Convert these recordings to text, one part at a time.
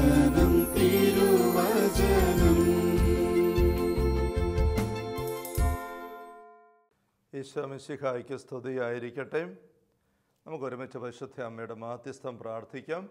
തിരുവചനം തിരുവചനം. ഈശോ മിശിഹായ്ക്ക് സ്തുതിയായിരിക്കട്ടെ. നമുക്ക് ഒരുമിച്ച് പരിശുദ്ധ അമ്മയുടെ മാധ്യസ്ഥം പ്രാർത്ഥിക്കാം.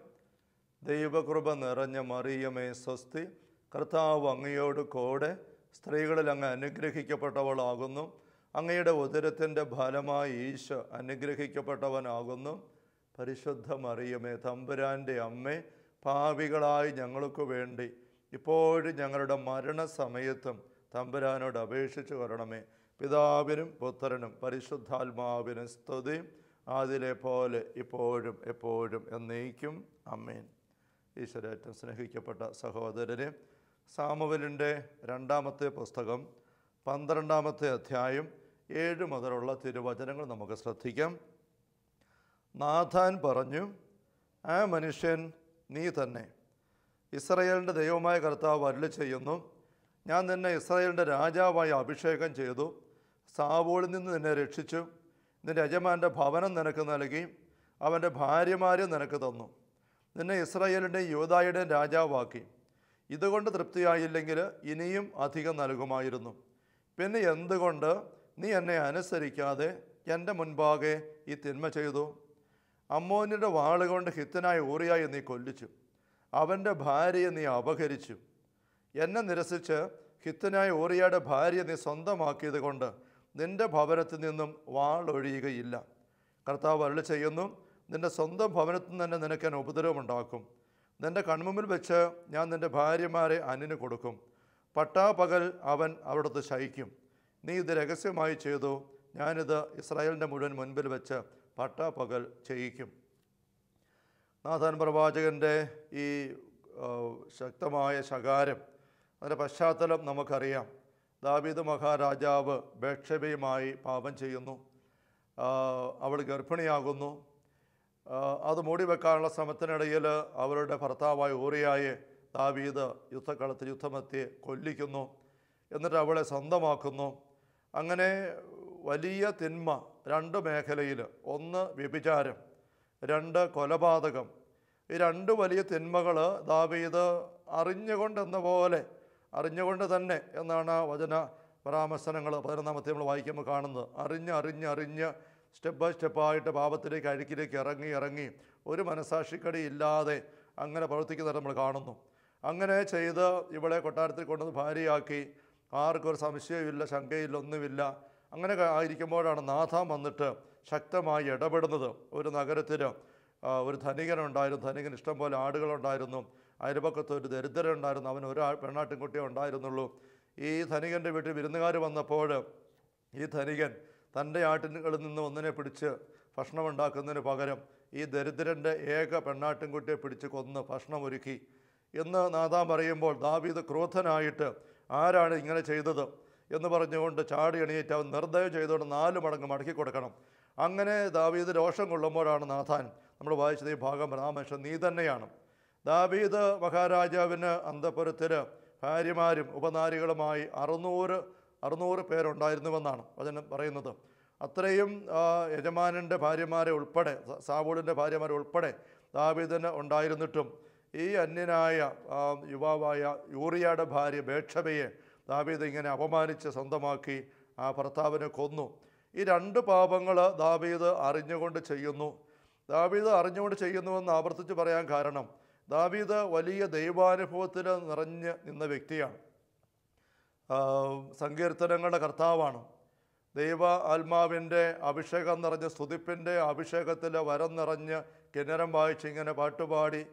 ദൈവകൃപ നിറഞ്ഞ മറിയമേ സ്വസ്തി. കർത്താവ് അങ്ങയോട് കൂടെ സ്ത്രീകളിൽ അങ്ങ് അനുഗ്രഹിക്കപ്പെട്ടവളാകുന്നു. അങ്ങയുടെ ഉദരത്തിന്റെ ഫലമായി ഈശോ അനുഗ്രഹിക്കപ്പെട്ടവനാകുന്നു. പരിശുദ്ധ മറിയമേ തമ്പുരാന്റെ അമ്മേ പാപികളായി ഞങ്ങൾക്ക് വേണ്ടി. ഇപ്പോഴും ഞങ്ങളുടെ മരണസമയത്തും തമ്പുരാനോട് അപേക്ഷിച്ചു വരണമേ. പിതാവിനും പുത്രനും പരിശുദ്ധാത്മാവിനും സ്തുതി. അതിലെ പോലെ ഇപ്പോഴും എപ്പോഴും എന്നേക്കും. അമ്മേൻ ഈശ്വരേറ്റം സ്നേഹിക്കപ്പെട്ട സഹോദരന് സാമുവലിന്റെ രണ്ടാമത്തെ പുസ്തകം പന്ത്രണ്ടാമത്തെ അധ്യായം ഏഴ് മുതലുള്ള തിരുവചനങ്ങൾ നമുക്ക് ശ്രദ്ധിക്കാം. നാഥാൻ പറഞ്ഞു ആ മനുഷ്യൻ നീ തന്നെ. ഇസ്രയേലിന്റെ ദൈവമായ കർത്താവ് അരുളി ചെയ്യുന്നു ഞാൻ നിന്നെ ഇസ്രയേലിന്റെ രാജാവായി അഭിഷേകം ചെയ്തു. സാവോളിൽ നിന്ന് നിന്നെ രക്ഷിച്ചു. നിന്റെ യജമാന്റെ ഭവനം നിനക്ക് നൽകി. അവന്റെ ഭാര്യമാരെ നിനക്ക് തന്നു. നിന്നെ ഇസ്രായേലിന്റെയും യൂതായുടെയും രാജാവാക്കി. ഇതുകൊണ്ട് തൃപ്തിയായില്ലെങ്കിൽ ഇനിയും അധികം നൽകുമായിരുന്നു. പിന്നെ എന്തുകൊണ്ട് നീ എന്നെ അനുസരിക്കാതെ എന്റെ മുൻപാകെ ഈ തിന്മ ചെയ്തു? അമ്മോനിയുടെ വാളുകൊണ്ട് ഹിത്തനായ ഊറിയായി നീ കൊല്ലിച്ചു. അവന്റെ ഭാര്യയെ നീ അപഹരിച്ചു. എന്നെ നിരസിച്ച് ഹിത്തനായ ഊറിയയുടെ ഭാര്യയെ നീ സ്വന്തമാക്കിയത് കൊണ്ട് നിന്റെ ഭവനത്തിൽ നിന്നും വാളൊഴിയുകയില്ല കർത്താവ് അരുളി ചെയ്യുന്നു നിന്റെ സ്വന്തം ഭവനത്തിൽ തന്നെ നിനക്ക് ഞാൻ ഉപദ്രവമുണ്ടാക്കും. നിന്റെ കൺമുമ്പിൽ വെച്ച് ഞാൻ നിന്റെ ഭാര്യമാരെ അനിന് കൊടുക്കും. പട്ടാപകൽ അവൻ അവിടുത്തെ ശയിക്കും. നീ ഇത് രഹസ്യമായി ചെയ്തു. ഞാനിത് ഇസ്രായേലിന്റെ മുഴുവൻ മുൻപിൽ വെച്ച് പട്ടാപകൽ ചെയ്യിക്കും. നാഥാൻ പ്രവാചകന്റെ ഈ ശക്തമായ ശകാരം അതിന്റെ പശ്ചാത്തലം നമുക്കറിയാം. ദാവീദ് മഹാരാജാവ് ബേക്ഷബയുമായി പാപം ചെയ്യുന്നു. അവൾ ഗർഭിണിയാകുന്നു. അത് മൂടി വെക്കാനുള്ള ശ്രമത്തിനിടയിൽ അവരുടെ ഭർത്താവായ ഊറിയായെ ദാവീദ് യുദ്ധക്കളത്തിൽ യുദ്ധമെത്തി കൊല്ലിക്കുന്നു. എന്നിട്ട് അവളെ സ്വന്തമാക്കുന്നു. അങ്ങനെ വലിയ തിന്മ രണ്ട് മേഖലയിൽ ഒന്ന് വ്യഭിചാരം രണ്ട് കൊലപാതകം. ഈ രണ്ട് വലിയ തിന്മകൾ ദാവീദ് അറിഞ്ഞുകൊണ്ടെന്ന പോലെ അറിഞ്ഞുകൊണ്ട് തന്നെ എന്നാണ് വചന പരാമർശനങ്ങൾ പതിനൊന്നാമത്തെ നമ്മൾ വായിക്കുമ്പോൾ കാണുന്നത്. അറിഞ്ഞ് അറിഞ്ഞ് അറിഞ്ഞ് സ്റ്റെപ്പ് ബൈ സ്റ്റെപ്പായിട്ട് പാപത്തിലേക്ക് അഴുക്കിലേക്ക് ഇറങ്ങി ഇറങ്ങി ഒരു മനസാക്ഷിക്കടി ഇല്ലാതെ അങ്ങനെ പ്രവർത്തിക്കുന്നത് നമ്മൾ കാണുന്നു. അങ്ങനെ ചെയ്ത് ഇവിടെ കൊട്ടാരത്തിൽ കൊണ്ടുവന്ന് ഭാര്യയാക്കി. ആർക്കൊരു സംശയമില്ല ശങ്കയില്ല ഒന്നുമില്ല. അങ്ങനെ ആയിരിക്കുമ്പോഴാണ് നാഥ വന്നിട്ട് ശക്തമായി ഇടപെടുന്നത്. ഒരു നഗരത്തിൽ ആ, ഒരു ധനികനുണ്ടായിരുന്നു. ധനികൻ ഇഷ്ടം പോലെ ആടുകളുണ്ടായിരുന്നു. അയൽപക്കത്ത് ഒരു ദരിദ്രനുണ്ടായിരുന്നു. അവൻ ഒരു ആ- പെണ്ണാട്ടിൻകുട്ടിയെ ഉണ്ടായിരുന്നുള്ളൂ. ഈ ധനികന്റെ വീട്ടിൽ വിരുന്നുകാർ വന്നപ്പോൾ ഈ ധനികൻ തന്റെ ആട്ടിനുകളിൽ നിന്ന് ഒന്നിനെ പിടിച്ച് ഭക്ഷണം ഉണ്ടാക്കുന്നതിന് പകരം ഈ ദരിദ്രന്റെ ഏക പെണ്ണാട്ടിൻകുട്ടിയെ പിടിച്ച് കൊന്ന് ഭക്ഷണം ഒരുക്കി. എന്ന് നാദാം പറയുമ്പോൾ ദാവീദ് ക്രോധനായിട്ട് ആരാണ് ഇങ്ങനെ ചെയ്തത്? എന്ന് പറഞ്ഞുകൊണ്ട് ചാടി എണീറ്റ് അവൻ നിർദ്ദയം ചെയ്തുകൊണ്ട് നാല് മടങ്ങ് മടക്കി കൊടുക്കണം. അങ്ങനെ ദാവീദ് രോഷം കൊള്ളുമ്പോഴാണ് നാഥാൻ നമ്മൾ വായിച്ചത് ഈ ഭാഗം ആ നീ തന്നെയാണ്. ദാവീദ് മഹാരാജാവിന് അന്തപുരത്തിൽ ഭാര്യമാരും ഉപനാരികളുമായി അറുന്നൂറ് അറുന്നൂറ് പേരുണ്ടായിരുന്നുവെന്നാണ് വചനം പറയുന്നത്. അത്രയും യജമാനന്റെ ഭാര്യമാരെ ഉൾപ്പെടെ സാവൂളിന്റെ ഭാര്യമാരെ ഉൾപ്പെടെ ദാവീദിന് ഉണ്ടായിരുന്നിട്ടും ഈ അന്യനായ യുവാവായ യൂറിയയുടെ ഭാര്യ ബേക്ഷബയെ ദാവീദ് ഇങ്ങനെ അപമാനിച്ച് സ്വന്തമാക്കി ആ ഭർത്താവിനെ കൊന്നു. ഈ രണ്ട് പാപങ്ങൾ ദാവീദ് അറിഞ്ഞുകൊണ്ട് ചെയ്യുന്നു. ദാവീദ് അറിഞ്ഞുകൊണ്ട് ചെയ്യുന്നുവെന്ന് ആവർത്തിച്ച് പറയാൻ കാരണം ദാവീദ് വലിയ ദൈവാനുഭവത്തിൽ നിറഞ്ഞ് നിന്ന വ്യക്തിയാണ്. സങ്കീർത്തനങ്ങളുടെ കർത്താവാണ്. ദൈവ ആത്മാവിന്റെ അഭിഷേകം നിറഞ്ഞ് സ്തുതിപ്പിന്റെ അഭിഷേകത്തിൽ വരം നിറഞ്ഞ് കിന്നരം വായിച്ച് ഇങ്ങനെ പാട്ടുപാടി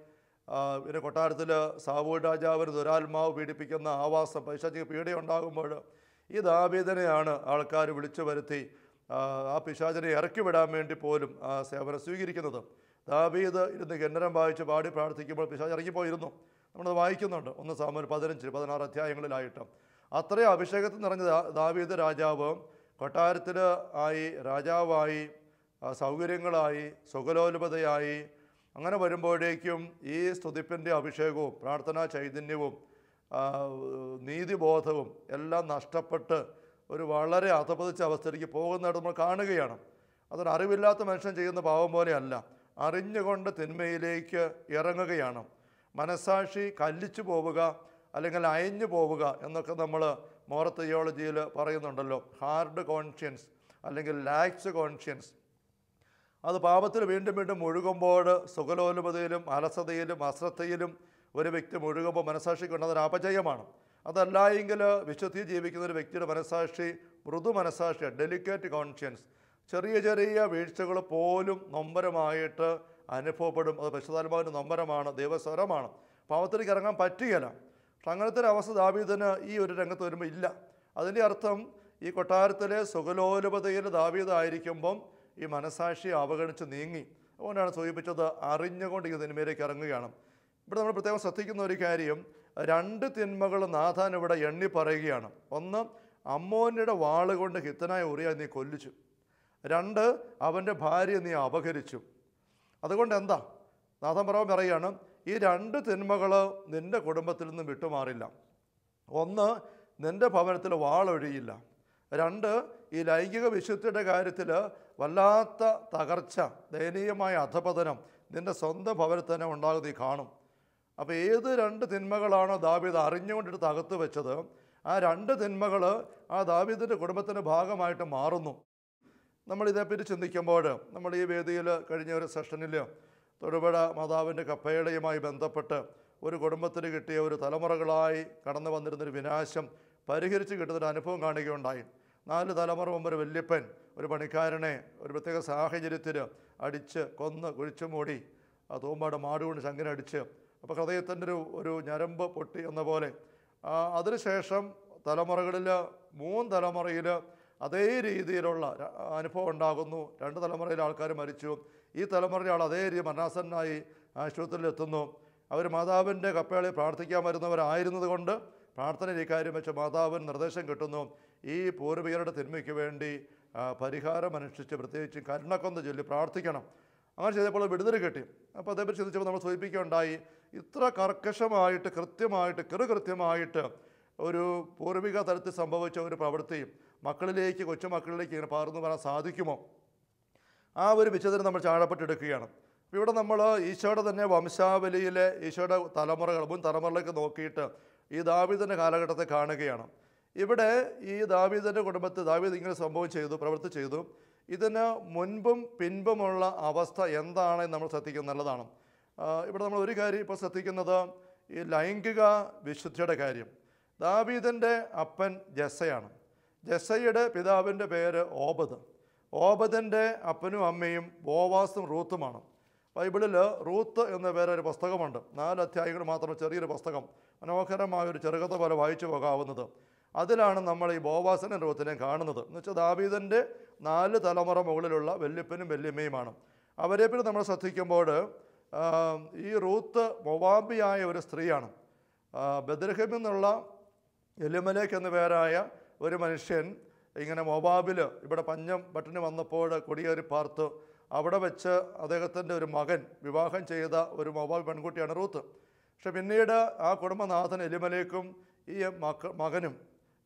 പിന്നെ കൊട്ടാരത്തിൽ സാബു രാജാവിന് ദുരാത്മാവ് പീഡിപ്പിക്കുന്ന ആവാസം പൈശാചിക പീഡയുണ്ടാകുമ്പോൾ ഈ ദാവീദനെയാണ് ആൾക്കാർ വിളിച്ചു വരുത്തി ആ, പിശാചനെ ഇറക്കി വിടാൻ വേണ്ടി പോലും ആ സേവനം സ്വീകരിക്കുന്നത്. ദാവീദ് ഇരുന്ന് കിന്നരം വായിച്ച് പാടി പ്രാർത്ഥിക്കുമ്പോൾ പിശാച് ഇറങ്ങിപ്പോയിരുന്നു. നമ്മളത് വായിക്കുന്നുണ്ട്. ഒന്ന് സാമൂഹ്യ പതിനഞ്ച് പതിനാറ് അധ്യായങ്ങളിലായിട്ട്. അത്രയും അഭിഷേകത്തിൽ നിറഞ്ഞ ദാവീദ് രാജാവ് കൊട്ടാരത്തിൽ ആയി രാജാവായി സൗകര്യങ്ങളായി സുഖലോലുപതയായി അങ്ങനെ വരുമ്പോഴേക്കും ഈ സ്തുതിപ്പിന്റെ അഭിഷേകവും പ്രാർത്ഥനാ ചൈതന്യവും നീതിബോധവും എല്ലാം നഷ്ടപ്പെട്ട് ഒരു വളരെ അധപതിച്ച അവസ്ഥയിലേക്ക് പോകുന്നതായിട്ട് നമ്മൾ കാണുകയാണ്. അതൊരു അറിവില്ലാത്ത മനുഷ്യൻ ചെയ്യുന്ന പാവം പോലെയല്ല. അറിഞ്ഞുകൊണ്ട് തിന്മയിലേക്ക് ഇറങ്ങുകയാണ്. മനസാക്ഷി കല്ലിച്ചു പോവുക അല്ലെങ്കിൽ അയഞ്ഞു പോവുക എന്നൊക്കെ നമ്മൾ മോറ തിയോളജിയിൽ പറയുന്നുണ്ടല്ലോ. ഹാർഡ് കോൺഷ്യൻസ് അല്ലെങ്കിൽ ലാക്സ് കോൺഷ്യൻസ് അത് പാപത്തിൽ വീണ്ടും വീണ്ടും മുഴുകുമ്പോൾ സുഖലോലുപതയിലും അലസതയിലും അശ്രദ്ധയിലും ഒരു വ്യക്തി മുഴുകുമ്പോൾ മനസാക്ഷി ഉണ്ടാകുന്ന അപജയമാണ്. അതല്ല എങ്കിൽ വിശുദ്ധി ജീവിക്കുന്ന ഒരു വ്യക്തിയുടെ മനസാക്ഷി മൃദു മനസാക്ഷി ഡെലിക്കേറ്റ് കോൺഷ്യൻസ് ചെറിയ ചെറിയ വീഴ്ചകൾ പോലും നൊമ്പരമായിട്ട് അനുഭവപ്പെടും. അത് പശുതാത്മാവിന്റെ നൊമ്പരമാണ് ദൈവസ്വരമാണ്. പാവത്തിലേക്ക് ഇറങ്ങാൻ പറ്റുകയില്ല. അങ്ങനത്തെ ഒരു അവസ്ഥ ദാവീദിന് ഈ ഒരു രംഗത്ത് വരുമ്പോൾ ഇല്ല. അതിന്റെ അർത്ഥം ഈ കൊട്ടാരത്തിലെ സുഖലോലുപതയിൽ ദാവീദായിരിക്കുമ്പം ഈ മനസാക്ഷിയെ അവഗണിച്ച് നീങ്ങി. അതുകൊണ്ടാണ് സൂചിപ്പിച്ചത് അറിഞ്ഞുകൊണ്ട് ഈ തിന്മയിലേക്ക് ഇറങ്ങുകയാണ്. ഇവിടെ നമ്മൾ പ്രത്യേകം ശ്രദ്ധിക്കുന്ന ഒരു കാര്യം രണ്ട് തിന്മകൾ നാഥാൻ ഇവിടെ എണ്ണി പറയുകയാണ്. ഒന്ന് അമ്മോനിയുടെ വാളുകൊണ്ട് ഹിത്തനായ ഉറിയ നീ കൊല്ലിച്ചു. രണ്ട് അവന്റെ ഭാര്യ നീ അപഹരിച്ചു. അതുകൊണ്ട് എന്താ? നാഥൻ പറവൻ പറയുകയാണ് ഈ രണ്ട് തിന്മകൾ നിന്റെ കുടുംബത്തിൽ നിന്നും വിട്ടുമാറില്ല. ഒന്ന് നിന്റെ ഭവനത്തിൽ വാളൊഴിയില്ല. രണ്ട് ഈ ലൈംഗിക വിശുദ്ധിയുടെ കാര്യത്തിൽ വല്ലാത്ത തകർച്ച ദയനീയമായ അധപതനം നിന്റെ സ്വന്തം ഭവനത്തിൽ തന്നെ ഉണ്ടാകുന്നത് കാണും. അപ്പോൾ ഏത് രണ്ട് തിന്മകളാണോ ദാവീദ് അറിഞ്ഞുകൊണ്ടിട്ട് തകർത്ത് വെച്ചത് ആ രണ്ട് തിന്മകൾ ആ ദാവീദിന്റെ കുടുംബത്തിന്റെ ഭാഗമായിട്ട് മാറുന്നു. നമ്മളിതേപ്പറ്റി ചിന്തിക്കുമ്പോൾ നമ്മൾ ഈ വേദിയിൽ കഴിഞ്ഞ ഒരു സെഷനിൽ തൊടുപുഴ മാതാവിന്റെ കപ്പേളയുമായി ബന്ധപ്പെട്ട് ഒരു കുടുംബത്തിന് കിട്ടിയ ഒരു തലമുറകളായി കടന്നു വന്നിരുന്നൊരു വിനാശം പരിഹരിച്ച് കിട്ടുന്നൊരു അനുഭവം കാണുകയുണ്ടായി. നാല് തലമുറ മുമ്പ് ഒരു വല്യപ്പൻ ഒരു പണിക്കാരനെ ഒരു പ്രത്യേക സാഹചര്യത്തിൽ അടിച്ച് കൊന്ന് കുഴിച്ചു മൂടി ആ തൂമ്പാട് മാടുകൊണ്ട് ശങ്കനടിച്ച് അപ്പോൾ ഹൃദയത്തിന്റെ ഒരു ഒരു ഞരമ്പ് പൊട്ടി എന്ന പോലെ. അതിനുശേഷം തലമുറകളിൽ മൂന്ന് തലമുറയിൽ അതേ രീതിയിലുള്ള അനുഭവം ഉണ്ടാകുന്നു. രണ്ട് തലമുറയിലെ ആൾക്കാർ മരിച്ചു. ഈ തലമുറയിലെ ആൾ അതേ രീതി മരണാസന്നായി ആശുപത്രിയിൽ എത്തുന്നു. അവർ മാതാവിന്റെ കപ്പേളയിൽ പ്രാർത്ഥിക്കാൻ വരുന്നവരായിരുന്നത് കൊണ്ട് പ്രാർത്ഥനയിൽ ഇക്കാര്യം വെച്ച് മാതാവിന് നിർദ്ദേശം കിട്ടുന്നു. ഈ പൂർവികരുടെ തിന്മയ്ക്ക് വേണ്ടി പരിഹാരം അനുഷ്ഠിച്ച് പ്രത്യേകിച്ച് കരുണക്കൊന്ന് ചൊല്ലി പ്രാർത്ഥിക്കണം. അങ്ങനെ ചെയ്തപ്പോൾ വിടുതൽ കിട്ടി. അപ്പോൾ അതേപറ്റി ചിന്തിച്ചപ്പോൾ നമ്മൾ സൂചിപ്പിക്കുകയുണ്ടായി ഇത്ര കർക്കശമായിട്ട് കൃത്യമായിട്ട് കൃത്യമായിട്ട് ഒരു പൂർവിക തലത്തിൽ സംഭവിച്ച ഒരു പ്രവൃത്തി മക്കളിലേക്ക് കൊച്ചുമക്കളിലേക്ക് ഇങ്ങനെ പകർന്നു വരാൻ സാധിക്കുമോ? ആ ഒരു വിചിതരം നമ്മൾ ചാഴപ്പെട്ടെടുക്കുകയാണ് അപ്പോൾ ഇവിടെ നമ്മൾ ഈശോയുടെ തന്നെ വംശാവലിയിലെ ഈശോയുടെ തലമുറകൾ മുൻ തലമുറയിലേക്ക് നോക്കിയിട്ട് ഈ ദാവിതന്റെ കാലഘട്ടത്തെ കാണുകയാണ്. ഇവിടെ ഈ ദാവീദിന്റെ കുടുംബത്തിൽ ദാവീദ് ഇങ്ങനെ സംഭവം ചെയ്തു പ്രവൃത്തി ചെയ്തു. ഇതിന് മുൻപും പിൻപുമുള്ള അവസ്ഥ എന്താണെന്ന് നമ്മൾ ശ്രദ്ധിക്കുന്നത് നല്ലതാണ്. ഇവിടെ നമ്മൾ ഒരു കാര്യം ഇപ്പോൾ ശ്രദ്ധിക്കുന്നത് ഈ ലൈംഗിക വിശുദ്ധിയുടെ കാര്യം. ദാവീദിന്റെ അപ്പൻ ജസയാണ് ജസയുടെ പിതാവിന്റെ പേര് ഓബദ്. ഓബദിന്റെ അപ്പനും അമ്മയും ബോവാസും റൂത്തുമാണ്. ബൈബിളിൽ റൂത്ത് എന്ന പേരൊരു പുസ്തകമുണ്ട്. നാല് അധ്യായങ്ങൾ മാത്രം ചെറിയൊരു പുസ്തകം മനോഹരമായ ഒരു ചെറുകഥ പോലെ വായിച്ചു പോകാവുന്നത്. അതിലാണ് നമ്മൾ ഈ ബോവാസന രൂപത്തിനെ കാണുന്നത്. എന്ന് വെച്ചാൽ ദാബീദന്റെ നാല് തലമുറ മുകളിലുള്ള വല്യപ്പനും വല്യമ്മയുമാണ്. അവരെ പിന്നെ നമ്മൾ ശ്രദ്ധിക്കുമ്പോൾ ഈ റൂത്ത് മൊവാബിയായ ഒരു സ്ത്രീയാണ്. ബദ്രഹിം എന്നുള്ള എലിമലേക്ക് എന്ന പേരായ ഒരു മനുഷ്യൻ ഇങ്ങനെ മൊബാബിൽ ഇവിടെ പഞ്ഞം പട്ടിണി വന്നപ്പോൾ കൊടിയേറി പാർത്ത്. അവിടെ വെച്ച് അദ്ദേഹത്തിന്റെ ഒരു മകൻ വിവാഹം ചെയ്ത ഒരു മൊബാബ് പെൺകുട്ടിയാണ് റൂത്ത്. പക്ഷെ പിന്നീട് ആ കുടുംബനാഥൻ എലിമലേക്കും ഈ മകനും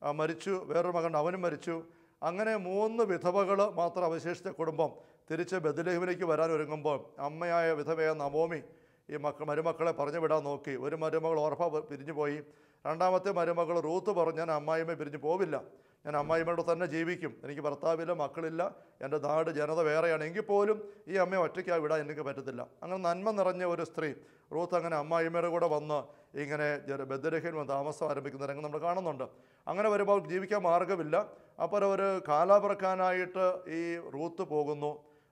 മരിച്ചു വേറൊരു മകൻ അവനും മരിച്ചു. അങ്ങനെ മൂന്ന് വിധവകൾ മാത്രം അവശേഷിച്ച കുടുംബം തിരിച്ച് ബദലഹിമിലേക്ക് വരാൻ ഒരുങ്ങുമ്പോൾ അമ്മയായ വിധവയായ നവോമി ഈ മക്ക മരുമക്കളെ പറഞ്ഞു വിടാൻ നോക്കി. ഒരു മരുമകൾ ഓർഫ പിരിഞ്ഞു പോയി രണ്ടാമത്തെ മരുമകൾ റൂത്ത് പറഞ്ഞു അമ്മായിമ്മ പിരിഞ്ഞു പോവില്ല. ഞാൻ അമ്മായിമ്മയോട് തന്നെ ജീവിക്കും. എനിക്ക് ഭർത്താവില്ല മക്കളില്ല എന്റെ നാട് ജനത വേറെയാണ്. എങ്കിൽ പോലും ഈ അമ്മയെ ഒറ്റയ്ക്കായി വിടാൻ എനിക്ക് പറ്റത്തില്ല. അങ്ങനെ നന്മ നിറഞ്ഞ ഒരു സ്ത്രീ റൂത്ത് അങ്ങനെ അമ്മായിമ്മയുടെ കൂടെ വന്ന് ഇങ്ങനെ ബദ്രഹീൻ താമസം ആരംഭിക്കുന്ന രംഗം നമ്മൾ കാണുന്നുണ്ട്. അങ്ങനെ വരുമ്പോൾ ജീവിക്കാൻ മാർഗമില്ല അപ്പോൾ ഒരു കാലാപിറക്കാനായിട്ട് ഈ റൂത്ത് പോകുന്നു.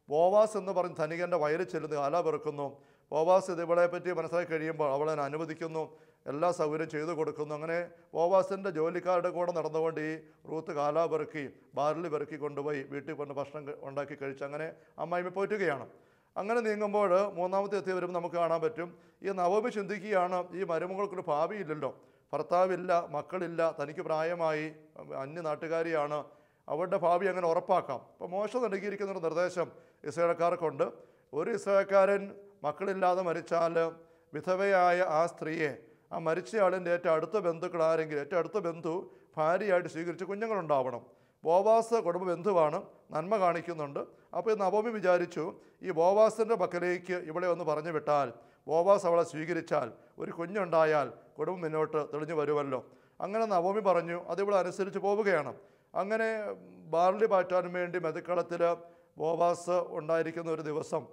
ബോവാസ് എന്ന് പറഞ്ഞ് ധനികന്റെ വയലിൽ ചെല്ലുന്നു കാലാപിറക്കുന്നു. ബോവാസ് ഇത് ഇവളെ പറ്റി മനസ്സിലാക്കി കഴിയുമ്പോൾ അവളെ അനുവദിക്കുന്നു. എല്ലാ സൗകര്യം ചെയ്തു കൊടുക്കുന്നു. അങ്ങനെ ബോവാസിന്റെ ജോലിക്കാരുടെ കൂടെ നടന്നുകൊണ്ട് ഈ റൂത്ത് കാലാ പെറുക്കി ബാരൽ പെറുക്കി കൊണ്ടുപോയി വീട്ടിൽ കൊണ്ട് ഭക്ഷണം ഉണ്ടാക്കി കഴിച്ച് അങ്ങനെ അമ്മായിമ്മ പോറ്റുകയാണ്. അങ്ങനെ നീങ്ങുമ്പോൾ മൂന്നാമത്തെ എത്തി വരുമ്പോൾ നമുക്ക് കാണാൻ പറ്റും ഈ നവമി ചിന്തിക്കുകയാണ് ഈ മരുമകൾക്കൊരു ഭാവിയില്ലല്ലോ. ഭർത്താവില്ല മക്കളില്ല തനിക്ക് പ്രായമായി അന്യ നാട്ടുകാരിയാണ് അവരുടെ ഭാവി അങ്ങനെ ഉറപ്പാക്കാം. അപ്പോൾ മോശം നൽകിയിരിക്കുന്ന ഒരു നിർദ്ദേശം ഇസ്രായേൽക്കാർക്കുണ്ട്. ഒരു ഇസ്രായേൽക്കാരൻ മക്കളില്ലാതെ മരിച്ചാൽ വിധവയായ ആ സ്ത്രീയെ ആ മരിച്ചയാളിന്റെ ഏറ്റവും അടുത്ത ബന്ധുക്കൾ ആരെങ്കിലും ഏറ്റവും അടുത്ത ബന്ധു ഭാര്യയായിട്ട് സ്വീകരിച്ച് കുഞ്ഞുങ്ങളുണ്ടാവണം. ബോവാസ് കുടുംബ ബന്ധുവാണ് നന്മ കാണിക്കുന്നുണ്ട്. അപ്പോൾ നവമി വിചാരിച്ചു ഈ ബോവാസിന്റെ പക്കലേക്ക് ഇവിടെ ഒന്ന് പറഞ്ഞു വിട്ടാൽ ബോവാസ് അവളെ സ്വീകരിച്ചാൽ ഒരു കുഞ്ഞുണ്ടായാൽ കുടുംബം മുന്നോട്ട് തെളിഞ്ഞു വരുമല്ലോ. അങ്ങനെ നവമി പറഞ്ഞു അത് ഇവിടെ അനുസരിച്ച് പോവുകയാണ്. അങ്ങനെ ബാർലി പാറ്റാൻ വേണ്ടി മെതുക്കളത്തിൽ ബോവാസ് ഉണ്ടായിരിക്കുന്ന ഒരു ദിവസം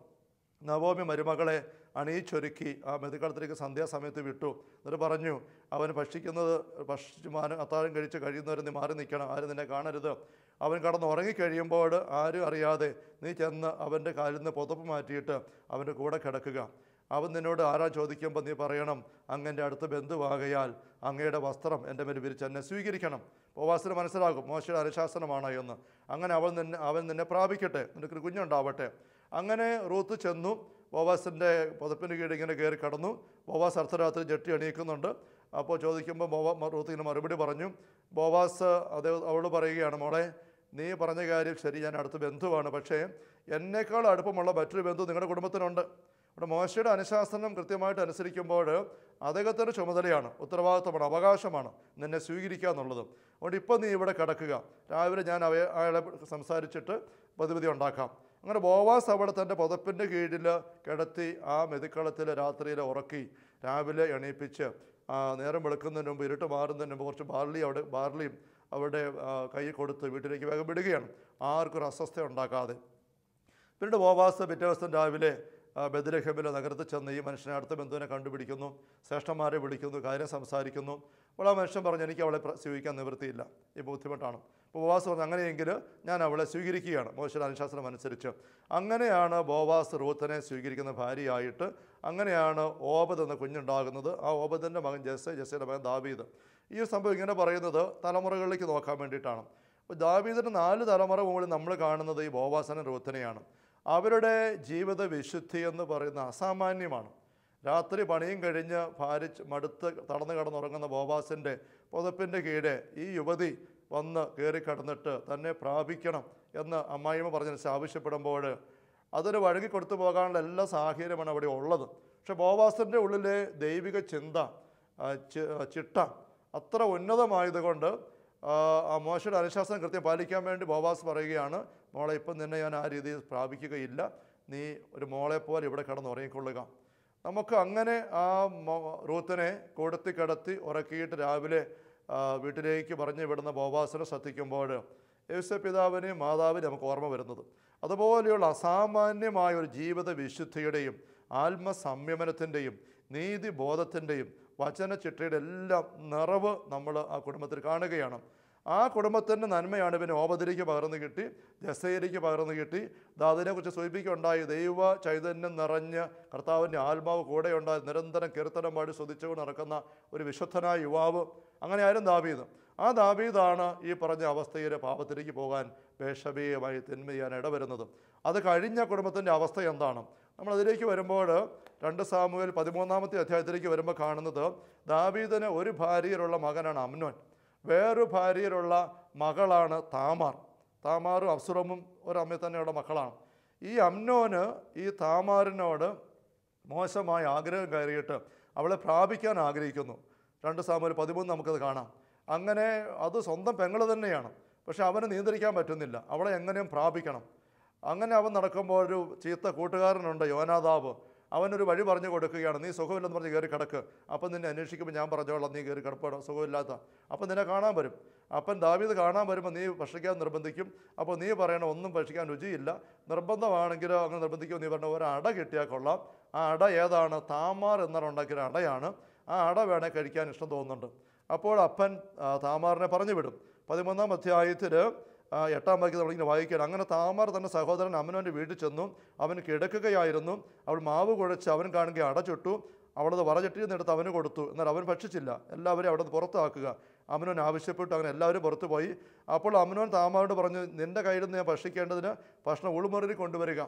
നവോമി മരുമകളെ അണിയിച്ചൊരുക്കി ആ മെതുക്കളത്തിലേക്ക് സന്ധ്യാസമയത്ത് വിട്ടു. എന്നിട്ട് പറഞ്ഞു അവൻ ഭക്ഷിക്കുന്നത് ഭക്ഷിച്ച് മാനം അത്താഴം കഴിച്ച് കഴിയുന്നവരെ നീ മാറി നിൽക്കണം. ആരും നിന്നെ കാണരുത്. അവൻ കടന്ന് ഉറങ്ങിക്കഴിയുമ്പോൾ ആരും അറിയാതെ നീ ചെന്ന് അവന്റെ കാലിൽ നിന്ന് പുതപ്പ് മാറ്റിയിട്ട് അവന്റെ കൂടെ കിടക്കുക. അവൻ നിന്നോട് ആരാ ചോദിക്കുമ്പോൾ നീ പറയണം അങ്ങന്റെ അടുത്ത ബന്ധുവാകയാൽ അങ്ങയുടെ വസ്ത്രം എന്റെ മേൽ വിരിച്ച് എന്നെ സ്വീകരിക്കണം. ഉപവാസത്തിന് മനസ്സിലാകും മോശയുടെ അനുശാസനമാണ് എന്ന്. അങ്ങനെ അവൻ നിന്നെ അവൻ നിന്നെ പ്രാപിക്കട്ടെ. നിനക്കൊരു കുഞ്ഞുണ്ടാവട്ടെ. അങ്ങനെ റൂത്ത് ചെന്നു. ബോവാസിന്റെ പുതപ്പിന് കീഴിൽ ഇങ്ങനെ കയറി കടന്നു. ബോവാസ് അർദ്ധരാത്രി ജെട്ടി അണിയിക്കുന്നുണ്ട് അപ്പോൾ ചോദിക്കുമ്പോൾ ബോവ റൂത്ത് ഇങ്ങനെ മറുപടി പറഞ്ഞു. ബോവാസ് അത് അവളോട് പറയുകയാണ് മോളെ നീ പറഞ്ഞ കാര്യം ശരി ഞാൻ അടുത്ത ബന്ധുവാണ്. പക്ഷേ എന്നേക്കാൾ അടുപ്പമുള്ള മറ്റൊരു ബന്ധു നിങ്ങളുടെ കുടുംബത്തിനുണ്ട്. അവിടെ മോശയുടെ അനുശാസനം കൃത്യമായിട്ട് അനുസരിക്കുമ്പോൾ അദ്ദേഹത്തിന്റെ ചുമതലയാണ്. ഉത്തരവാദിത്വമാണ് അവകാശമാണ് നിന്നെ സ്വീകരിക്കുക എന്നുള്ളത്. അതുകൊണ്ട് ഇപ്പോൾ നീ ഇവിടെ കിടക്കുക. രാവിലെ ഞാൻ അവയെ അയാളെ സംസാരിച്ചിട്ട് പ്രതിവിധി ഉണ്ടാക്കാം. അങ്ങനെ ബോവാസ് അവിടെ തന്റെ പുതപ്പിന്റെ കീഴിൽ കിടത്തി ആ മെതിക്കളത്തിൽ രാത്രിയിൽ ഉറക്കി രാവിലെ എണീപ്പിച്ച് നേരം വെളുക്കുന്നതിന് മുമ്പ് ഇരുട്ട് മാറുന്നതിന് മുമ്പ് കുറച്ച് ബാർലി അവിടെ ബാർലിയും അവിടെ കൈ കൊടുത്ത് വീട്ടിലേക്ക് വേഗം വിടുകയാണ്. ആർക്കും ഒരു അസ്വസ്ഥ ഉണ്ടാക്കാതെ. പിന്നീട് ബോവാസ് പിറ്റേ ദിവസം രാവിലെ ആ, ബദ്രഹമിലെ നഗരത്തിൽ ചെന്ന് ഈ മനുഷ്യനെ അടുത്ത ബന്ധുവിനെ കണ്ടുപിടിക്കുന്നു ശ്രേഷ്ഠന്മാരെ വിളിക്കുന്നു കാര്യം സംസാരിക്കുന്നു. അപ്പോൾ ആ മനുഷ്യൻ പറഞ്ഞു എനിക്ക് അവളെ സ്വീകരിക്കാൻ നിവൃത്തിയില്ല. ഈ ബുദ്ധിമുട്ടാണ്. അപ്പോൾ ബോവാസ് പറഞ്ഞു അങ്ങനെയെങ്കിൽ ഞാൻ അവളെ സ്വീകരിക്കുകയാണ്. മോശയുടെ അനുശാസനം അനുസരിച്ച്. അങ്ങനെയാണ് ബോവാസ് റൂത്തനെ സ്വീകരിക്കുന്ന ഭാര്യയായിട്ട് അങ്ങനെയാണ് ഓബദ് എന്ന കുഞ്ഞുണ്ടാകുന്നത്. ആ ഓബദിന്റെ മകൻ ജെസ്സെ ജെസ്സയുടെ മകൻ ദാവീദ്. ഈ സംഭവം ഇങ്ങനെ പറയുന്നത് തലമുറകളിലേക്ക് നോക്കാൻ വേണ്ടിയിട്ടാണ്. അപ്പോൾ ദാവീദിന്റെ നാല് തലമുറ മുകളിൽ നമ്മൾ കാണുന്നത് ഈ ബോവാസനും റൂത്തനെയാണ്. അവരുടെ ജീവിത വിശുദ്ധി എന്ന് പറയുന്ന അസാമാന്യമാണ്. രാത്രി പണിയും കഴിഞ്ഞ് ഭാരിച്ച് മടുത്ത് തടന്നു കടന്നുറങ്ങുന്ന ബോബാസിന്റെ പുതപ്പിന്റെ കീഴെ ഈ യുവതി വന്ന് കയറി കടന്നിട്ട് തന്നെ പ്രാപിക്കണം എന്ന് അമ്മായിമ്മ പറഞ്ഞനുസരിച്ച് ആവശ്യപ്പെടുമ്പോൾ അതൊരു വഴങ്ങി കൊടുത്തു പോകാനുള്ള എല്ലാ സാഹചര്യമാണ് അവിടെ ഉള്ളത്. പക്ഷെ ബോബാസിന്റെ ഉള്ളിലെ ദൈവിക ചിന്ത ചിട്ട അത്ര ഉന്നതമായതുകൊണ്ട് മോശയുടെ അനുശാസനം കൃത്യം പാലിക്കാൻ വേണ്ടി ബോബാസ് പറയുകയാണ് മോളെ ഇപ്പം നിന്നെ ഞാൻ ആ രീതിയിൽ പ്രാപിക്കുകയില്ല. നീ ഒരു മോളെ പോലെ ഇവിടെ കിടന്ന് ഉറങ്ങിക്കൊള്ളുക നമുക്ക് അങ്ങനെ ആ റൂത്തിനെ കൊടുത്തി കിടത്തി ഉറക്കിയിട്ട് രാവിലെ വീട്ടിലേക്ക് പറഞ്ഞു വിടുന്ന ബോബാസിനെ ശ്രദ്ധിക്കുമ്പോൾ യേശു പിതാവിനെയും മാതാവിനെയും നമുക്ക് ഓർമ്മ വരുന്നത്. അതുപോലെയുള്ള അസാമാന്യമായ ഒരു ജീവിത വിശുദ്ധിയുടെയും ആത്മസംയമനത്തിന്റെയും നീതിബോധത്തിന്റെയും വചന ചിട്ടയുടെ എല്ലാം നിറവ് നമ്മൾ ആ കുടുംബത്തിൽ കാണുകയാണ്. ആ കുടുംബത്തിന്റെ നന്മയാണ് പിന്നെ ഓപതിരിക്ക് പകർന്നു കിട്ടി ജസേരിക്ക് പകർന്നു കിട്ടി. ദാതിനെക്കുറിച്ച് സൂചിപ്പിക്കുകയുണ്ടായി ദൈവ ചൈതന്യം നിറഞ്ഞ് കർത്താവിന്റെ ആത്മാവ് കൂടെ ഉണ്ടായി നിരന്തരം കീർത്തനം പാടി സ്തുതിച്ചുകൊണ്ട് നടക്കുന്ന ഒരു വിശുദ്ധനായ യുവാവ്. അങ്ങനെ ആരും ദാവീദ്. ആ ദാവീദാണ് ഈ പറഞ്ഞ അവസ്ഥയിൽ പാപത്തിലേക്ക് പോകാൻ പേഷബീയമായി തിന്മ ചെയ്യാൻ ഇടവരുന്നത്. അത് കഴിഞ്ഞ കുടുംബത്തിന്റെ അവസ്ഥ എന്താണ്? നമ്മൾ അതിലേക്ക് വരുമ്പോൾ രണ്ട് സാമൂഹ്യൽ പതിമൂന്നാമത്തെ അധ്യായത്തിലേക്ക് വരുമ്പോൾ കാണുന്നത് ദാബീദിന് ഒരു ഭാര്യയിലുള്ള മകനാണ് അമ്നോൻ. വേറൊരു ഭാര്യയിലുള്ള മകളാണ് താമാർ. താമാറും അബ്സുറമും ഒരമ്മയിൽ തന്നെയുള്ള മക്കളാണ്. ഈ അമ്നോന് ഈ താമാറിനോട് മോശമായ ആഗ്രഹം കയറിയിട്ട് അവളെ പ്രാപിക്കാൻ ആഗ്രഹിക്കുന്നു. രണ്ട് സാമൂഹ്യ പതിമൂന്ന് നമുക്കത് കാണാം. അങ്ങനെ അത് സ്വന്തം പെങ്ങൾ തന്നെയാണ്. പക്ഷെ അവന് നിയന്ത്രിക്കാൻ പറ്റുന്നില്ല. അവളെ എങ്ങനെയും പ്രാപിക്കണം. അങ്ങനെ അവൻ നടക്കുമ്പോൾ ഒരു ചീത്ത കൂട്ടുകാരനുണ്ട് യോനാദാവ് അവനൊരു വഴി പറഞ്ഞു കൊടുക്കുകയാണ് നീ സുഖമില്ലെന്ന് പറഞ്ഞ് കയറി കിടക്ക്. അപ്പം നിന്നെ അന്വേഷിക്കുമ്പോൾ ഞാൻ പറഞ്ഞോളാം നീ കയറി കിടപ്പാടോ സുഖമില്ലാത്ത. അപ്പം നിന്നെ കാണാൻ വരും. അപ്പം ദാവീദ് കാണാൻ വരുമ്പോൾ നീ ഭക്ഷിക്കാൻ നിർബന്ധിക്കും. അപ്പോൾ നീ പറയണം ഒന്നും ഭക്ഷിക്കാൻ രുചിയില്ല. നിർബന്ധമാണെങ്കിലോ അങ്ങനെ നിർബന്ധിക്കുമോ നീ പറഞ്ഞ ഒരു അട കിട്ടിയാൽ കൊള്ളാം. ആ അട ഏതാണ്? താമാർ എന്നാണ് ഉണ്ടാക്കിയ അടയാണ്. ആ അട വേണേൽ കഴിക്കാൻ ഇഷ്ടം തോന്നുന്നുണ്ട്. അപ്പോൾ അപ്പൻ താമാറിനെ പറഞ്ഞു വിടും പതിമൂന്നാം അധ്യായത്തിൽ എട്ടാം വാക്യം നമ്മളിങ്ങനെ വായിക്കുകയാണ്. അങ്ങനെ താമാർ തന്നെ സഹോദരൻ അമ്മനവന്റെ വീട്ടിൽ ചെന്നു അവൻ കിടക്കുകയായിരുന്നു. അവൾ മാവ് കുഴച്ച് അവൻ കാണുക അടച്ചിട്ടു. അവളത് വറചട്ടിയിൽ നിന്നെടുത്ത് അവന് കൊടുത്തു. എന്നാൽ അവൻ ഭക്ഷിച്ചില്ല. എല്ലാവരും അവിടെ പുറത്താക്കുക. അമനോൻ ആവശ്യപ്പെട്ടു. അങ്ങനെ എല്ലാവരും പുറത്തു പോയി. അപ്പോൾ അമനോൻ താമാരോട് പറഞ്ഞു നിന്റെ കയ്യിൽ നിന്ന് ഞാൻ ഭക്ഷിക്കേണ്ടതിന് ഭക്ഷണം ഉൾമുറിയിൽ കൊണ്ടുവരിക.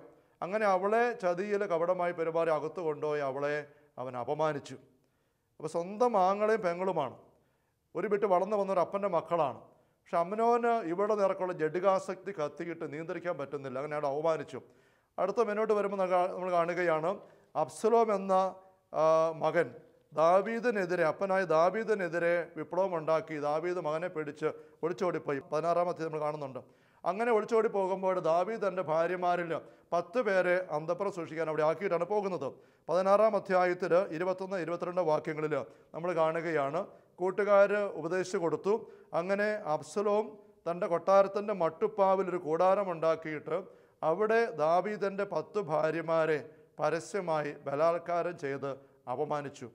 അങ്ങനെ അവളെ ചതിയിൽ കപടമായി പെരുമാറി അകത്ത് കൊണ്ടുപോയി അവളെ അവൻ അപമാനിച്ചു. അപ്പോൾ സ്വന്തം ആങ്ങളെയും പെങ്ങളുമാണ്. ഒരു വിട്ട് വളർന്നു വന്ന ഒരു അപ്പന്റെ മക്കളാണ്. പക്ഷെ അമ്മനോന് ഇവിടെ നിറക്കുള്ള ജഡികാസക്തി കത്തിയിട്ട് നിയന്ത്രിക്കാൻ പറ്റുന്നില്ല. അങ്ങനെ അവിടെ അവമാനിച്ചു. അടുത്ത മുന്നോട്ട് വരുമ്പോൾ നമ്മൾ കാണുകയാണ് അബ്സലോം എന്ന മകൻ ദാവീദിനെതിരെ അപ്പനായ ദാവീദിനെതിരെ വിപ്ലവം ഉണ്ടാക്കി ദാവീദ് മകനെ പിടിച്ച് ഒളിച്ചോടിപ്പോയി. പതിനാറാമത്തെ നമ്മൾ കാണുന്നുണ്ട്. അങ്ങനെ ഒളിച്ചോടി പോകുമ്പോൾ ദാവീദ് തന്റെ ഭാര്യമാരിൽ പത്ത് പേരെ അന്തപ്പുറം സൂക്ഷിക്കാൻ അവിടെ ആക്കിയിട്ടാണ് പോകുന്നത്. പതിനാറാം അധ്യായത്തിൽ ഇരുപത്തൊന്ന് ഇരുപത്തിരണ്ട് വാക്യങ്ങളിൽ നമ്മൾ കാണുകയാണ് കൂട്ടുകാർ ഉപദേശിച്ചു കൊടുത്തു. അങ്ങനെ അബ്സലോം തന്റെ കൊട്ടാരത്തിന്റെ മട്ടുപ്പാവിൽ ഒരു കൂടാരമുണ്ടാക്കിയിട്ട് അവിടെ ദാവീദന്റെ പത്ത് ഭാര്യമാരെ പരസ്യമായി ബലാത്കാരം ചെയ്ത് അപമാനിച്ചു.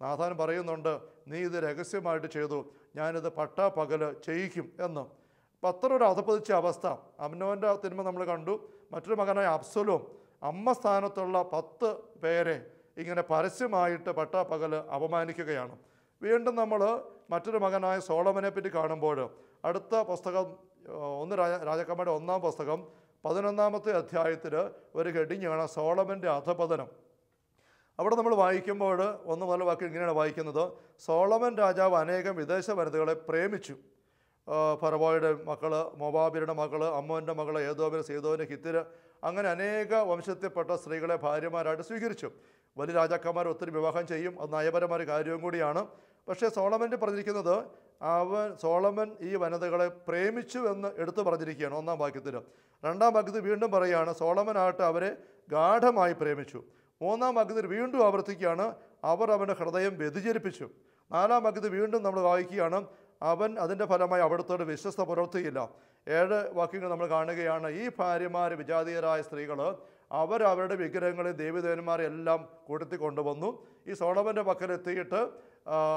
നാഥാൻ പറയുന്നുണ്ട് നീ ഇത് രഹസ്യമായിട്ട് ചെയ്തു. ഞാനിത് പട്ടാ പകൽ ചെയ്യിക്കും എന്ന്. അപ്പം അത്ര ഒരു അധപ്പതിച്ച അവസ്ഥ. അമ്നോന്റെ തിന്മ നമ്മൾ കണ്ടു. മറ്റൊരു മകനായ അബ്സലോം അമ്മ സ്ഥാനത്തുള്ള പത്ത് പേരെ ഇങ്ങനെ പരസ്യമായിട്ട് പട്ടാ പകൽ അപമാനിക്കുകയാണ്. വീണ്ടും നമ്മൾ മറ്റൊരു മകനായ സോളമനെ പറ്റി കാണുമ്പോൾ അടുത്ത പുസ്തകം ഒന്ന് രാജ രാജാക്കന്മാരുടെ ഒന്നാം പുസ്തകം പതിനൊന്നാമത്തെ അധ്യായത്തിൽ ഒരു ഹെഡിങ്ങാണ് സോളമന്റെ അധപതനം. അവിടെ നമ്മൾ വായിക്കുമ്പോൾ ഒന്ന് മുതൽ വാക്ക് ഇങ്ങനെയാണ് വായിക്കുന്നത്. സോളമൻ രാജാവ് അനേകം വിദേശ വനിതകളെ പ്രേമിച്ചു. ഫറവോയുടെ മക്കൾ മൊബാബിയുടെ മകൾ അമ്മോന്റെ മകൾ ഏതോബിന് സീതോവിന് ഹിത്തിര് അങ്ങനെ അനേക വംശത്തിൽപ്പെട്ട സ്ത്രീകളെ ഭാര്യമാരായിട്ട് സ്വീകരിച്ചു. വലിയ രാജാക്കന്മാർ ഒത്തിരി വിവാഹം ചെയ്യും അത് നയപരമായ കാര്യവും കൂടിയാണ്. പക്ഷേ സോളമൻ പറഞ്ഞിരിക്കുന്നത് അവൻ സോളമൻ ഈ വനിതകളെ പ്രേമിച്ചു എന്ന് എടുത്തു പറഞ്ഞിരിക്കുകയാണ് ഒന്നാം വാക്യത്തിൽ. രണ്ടാം വാക്യത്തിൽ വീണ്ടും പറയുകയാണ് സോളമനായിട്ട് അവരെ ഗാഠമായി പ്രേമിച്ചു. മൂന്നാം വാക്യത്തിൽ വീണ്ടും ആവർത്തിക്കുകയാണ് അവർ അവന്റെ ഹൃദയം വ്യതിചരിപ്പിച്ചു നാലാം വാക്യത്തിൽ വീണ്ടും നമ്മൾ വായിക്കുകയാണ് അവൻ അതിന്റെ ഫലമായി അവിടുത്തോട് വിശ്വസ്ത പുലർത്തിയില്ല. ഏഴ് വാക്യങ്ങൾ നമ്മൾ കാണുകയാണ് ഈ ഭാര്യമാർ വിജാതീയരായ സ്ത്രീകൾ അവർ അവരുടെ വിഗ്രഹങ്ങളെ ദേവിദേവന്മാരെ എല്ലാം കൂട്ടത്തി കൊണ്ടുവന്നു. ഈ സോളമന്റെ പക്കലെത്തിയിട്ട്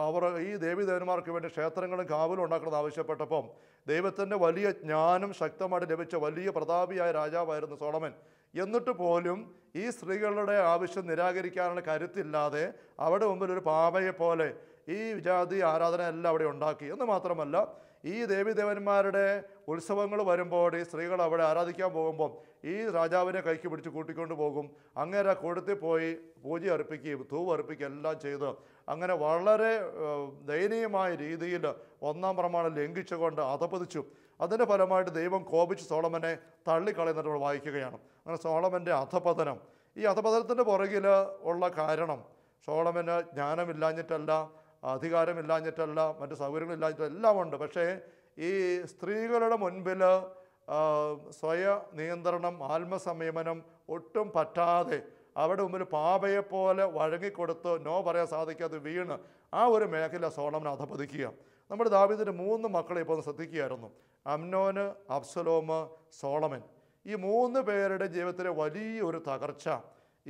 അവർ ഈ ദേവിദേവന്മാർക്ക് വേണ്ടി ക്ഷേത്രങ്ങളും കാവലും ഉണ്ടാക്കണമെന്ന് ആവശ്യപ്പെട്ടപ്പം ദൈവത്തിന്റെ വലിയ ജ്ഞാനം ശക്തമായിട്ട് ലഭിച്ച വലിയ പ്രതാപിയായ രാജാവായിരുന്നു സോളമൻ എന്നിട്ട് പോലും ഈ സ്ത്രീകളുടെ ആവശ്യം നിരാകരിക്കാനുള്ള കരുത്തില്ലാതെ അവിടെ മുമ്പിൽ ഒരു പാവയെ പോലെ ഈ ജാതി ആരാധന എല്ലാം അവിടെ ഉണ്ടാക്കി. എന്ന് മാത്രമല്ല ഈ ദേവീദേവന്മാരുടെ ഉത്സവങ്ങൾ വരുമ്പോൾ ഈ സ്ത്രീകൾ അവിടെ ആരാധിക്കാൻ പോകുമ്പോൾ ഈ രാജാവിനെ കൈക്ക് പിടിച്ച് കൂട്ടിക്കൊണ്ട് പോകും. അങ്ങനെ കൊടുത്തി പോയി പൂജ അർപ്പിക്കുകയും തൂവ് അർപ്പിക്കുകയും എല്ലാം ചെയ്ത് അങ്ങനെ വളരെ ദയനീയമായ രീതിയിൽ ഒന്നാം പ്രമാണം ലംഘിച്ചുകൊണ്ട് അധപതിച്ചു. അതിന്റെ ഫലമായിട്ട് ദൈവം കോപിച്ച് സോളമനെ തള്ളിക്കളയുന്നിട്ട് നമ്മൾ വായിക്കുകയാണ്. അങ്ങനെ സോളമന്റെ അധപതനം. ഈ അധപതനത്തിന്റെ പുറകിൽ ഉള്ള കാരണം സോളമന് ജ്ഞാനമില്ലാഞ്ഞിട്ടല്ല അധികാരമില്ലാഞ്ഞിട്ടല്ല മറ്റ് എല്ലാം ഉണ്ട്. പക്ഷേ ഈ സ്ത്രീകളുടെ മുൻപിൽ സ്വയ നിയന്ത്രണം ആത്മസംയമനം ഒട്ടും പറ്റാതെ അവിടെ മുമ്പിൽ പാപയെപ്പോലെ വഴങ്ങിക്കൊടുത്ത് നോ പറയാൻ സാധിക്കാതെ വീണ് ആ ഒരു മേഖല സോളമൻ അധപതിക്കുക. നമ്മുടെ ദാവീദിന്റെ മൂന്ന് മക്കളെ ഇപ്പോൾ ശ്രദ്ധിക്കുകയായിരുന്നു. Amnon Absalom Solomon. ഈ മൂന്ന് പേരുടെ ജീവിതത്തിലെ വലിയൊരു തകർച്ച